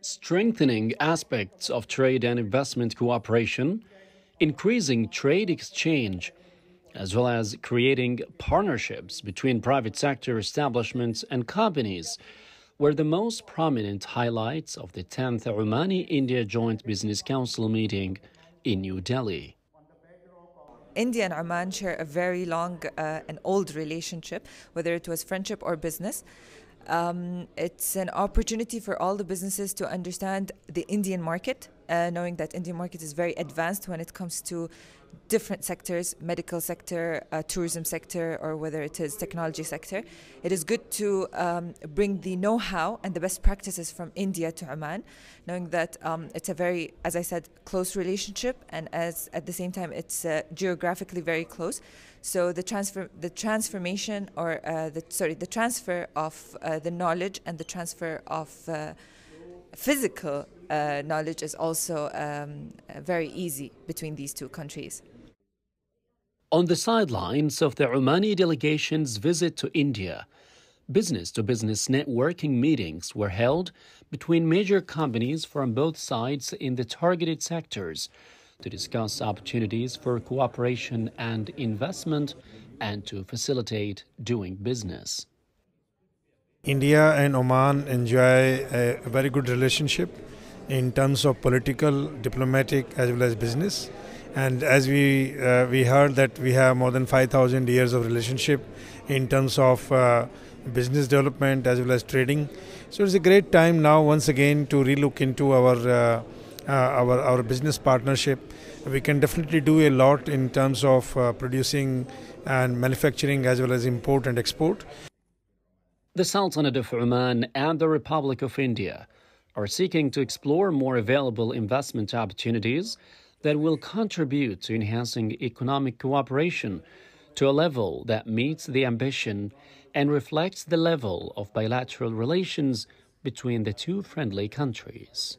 strengthening aspects of trade and investment cooperation, increasing trade exchange, as well as creating partnerships between private sector establishments and companies were the most prominent highlights of the 10th Omani India Joint Business Council meeting in New Delhi. India and Oman share a very long uh, and old relationship, whether it was friendship or business. Um, it's an opportunity for all the businesses to understand the Indian market, uh, knowing that Indian market is very advanced when it comes to different sectors, medical sector, uh, tourism sector, or whether it is technology sector. It is good to um, bring the know-how and the best practices from India to Oman, knowing that um, it's a very, as I said, close relationship, and as at the same time it's uh, geographically very close. So the transfer, the transformation, or uh, the sorry, the transfer of uh, the knowledge and the transfer of uh, physical uh, knowledge is also um, very easy between these two countries. On the sidelines of the Omani delegation's visit to India, business to business networking meetings were held between major companies from both sides in the targeted sectors to discuss opportunities for cooperation and investment and to facilitate doing business. India and Oman enjoy a very good relationship in terms of political, diplomatic, as well as business. And as we uh, we heard that we have more than 5,000 years of relationship in terms of uh, business development as well as trading. So it's a great time now once again to relook into our uh, uh our our business partnership. We can definitely do a lot in terms of uh, producing and manufacturing as well as import and export. The Sultanate of Oman and the Republic of India are seeking to explore more available investment opportunities that will contribute to enhancing economic cooperation to a level that meets the ambition and reflects the level of bilateral relations between the two friendly countries.